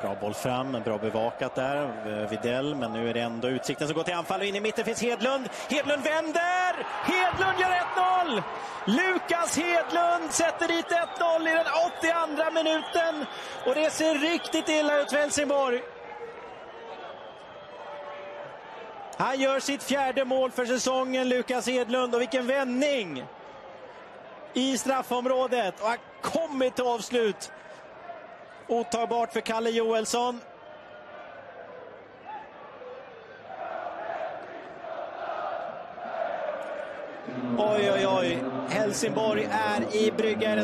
Bra boll fram, bra bevakat där. Eh, Videll, men nu är det ändå utsikten som går till anfall och in i mitten finns Hedlund. Hedlund vänder! Hedlund gör 1-0! Lukas Hedlund sätter dit 1-0 i den 82 minuten. Och det ser riktigt illa ut för Helsingborg. Han gör sitt fjärde mål för säsongen, Lukas Hedlund. Och vilken vändning! I straffområdet. Och han kommer till avslut. Otagbart för Kalle Joelsson. Oj, oj, oj. Helsingborg är i brygga.